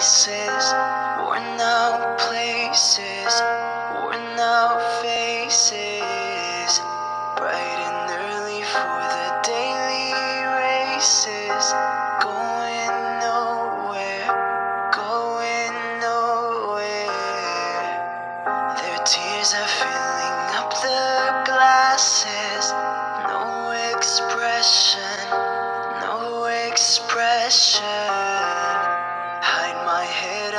faces, worn out places, worn out faces, bright and early for the daily races,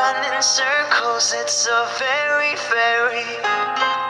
Run in circles, it's a very, very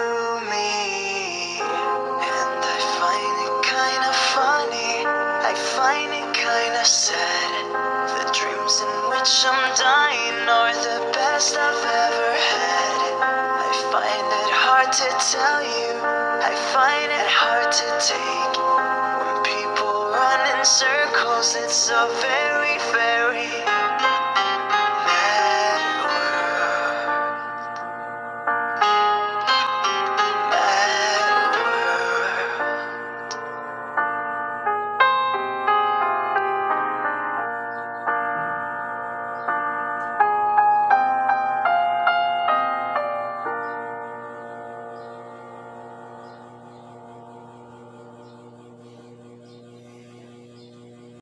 kinda sad. The dreams in which I'm dying are the best I've ever had. I find it hard to tell you, I find it hard to take. When people run in circles, it's a very, very